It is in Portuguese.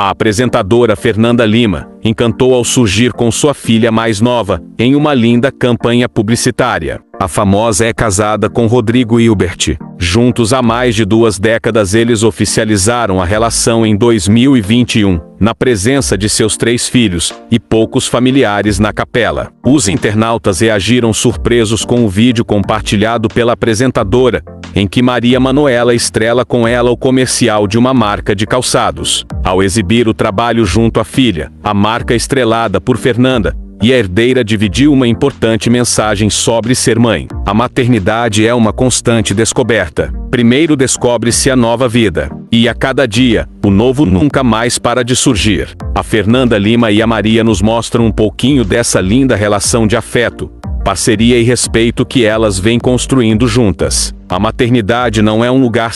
A apresentadora Fernanda Lima encantou ao surgir com sua filha mais nova em uma linda campanha publicitária. A famosa é casada com Rodrigo Hilbert. Juntos há mais de duas décadas, eles oficializaram a relação em 2021, na presença de seus três filhos e poucos familiares na capela. Os internautas reagiram surpresos com o vídeo compartilhado pela apresentadora, em que Maria Manuela estrela com ela o comercial de uma marca de calçados. Ao exibir o trabalho junto à filha, a marca estrelada por Fernanda, e a herdeira dividiu uma importante mensagem sobre ser mãe. A maternidade é uma constante descoberta. Primeiro descobre-se a nova vida, e a cada dia, o novo nunca mais para de surgir. A Fernanda Lima e a Maria nos mostram um pouquinho dessa linda relação de afeto, parceria e respeito que elas vêm construindo juntas. A maternidade não é um lugar